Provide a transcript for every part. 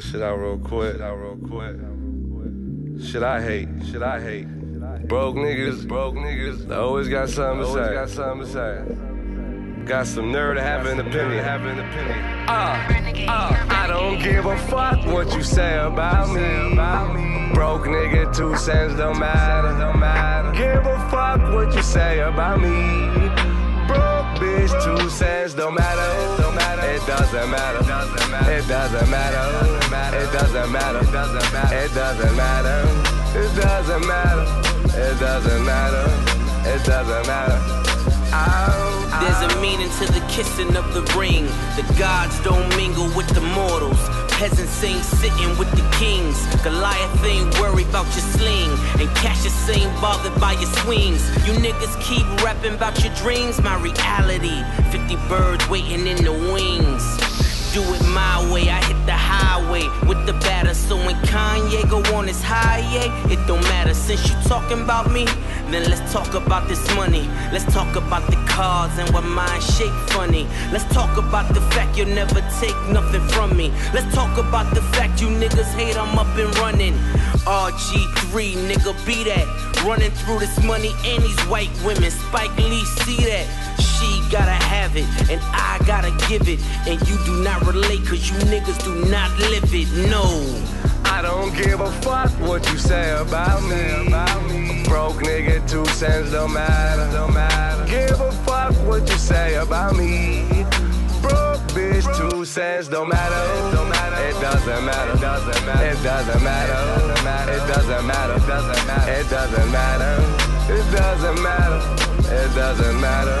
Shit out real quick. Shit out real quick. Shit I hate. Shit I hate. Broke niggas. Broke niggas. Always got something to say. Always got something to say. Got some nerve to have an opinion. Have an opinion. Ah, ah. I don't give a fuck what you say about me. Broke nigga, two cents don't matter. Don't matter. Give a fuck what you say about me. Broke bitch, two cents don't matter. Don't matter. It doesn't matter. It doesn't matter. It doesn't matter. It doesn't matter. It doesn't matter. It doesn't matter. It doesn't matter. Oh, There's a meaning to the kissing of the ring. The gods don't mingle with the mortals. Sitting with the kings. Goliath ain't your sling. And Cassius ain't bothered by your swings. You niggas keep your dreams. My reality 50 birds waiting in the wings. Do it my with the batter. So when Kanye go on his high, yeah, it don't matter. Since you talking about me, then let's talk about this money. Let's talk about the cars and what mine shape funny. Let's talk about the fact you'll never take nothing from me. Let's talk about the fact you niggas hate I'm up and running. RG3, nigga, be that. Running through this money and these white women. Spike Lee, see that. She gotta have it, and I gotta give it. And you do not relate, cause you niggas do not live it. No. I don't give a fuck what you say about me. Broke nigga, two cents don't matter. Don't matter. Give a fuck what you say about me. Broke bitch, two cents don't matter. Don't matter. It doesn't matter. It doesn't matter. It doesn't matter. It doesn't matter. It doesn't matter. It doesn't matter. It doesn't matter. It doesn't matter.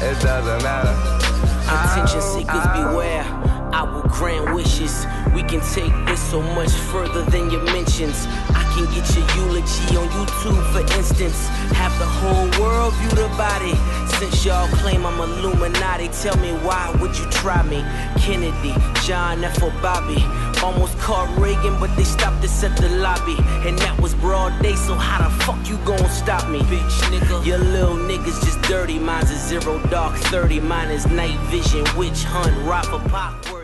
It doesn't matter. Attention seekers beware. I will grant wishes. We can take this so much further than your mentions. I can get your eulogy on YouTube, for instance. Have the whole world view the body. Y'all claim I'm Illuminati, tell me why would you try me? Kennedy, John F. or Bobby. Almost caught Reagan, but they stopped us at the lobby. And that was broad day, so how the fuck you gon' stop me? Bitch, nigga. Your little niggas just dirty. Mine's a zero dark 30. Mine is night vision, witch hunt, a pop. word.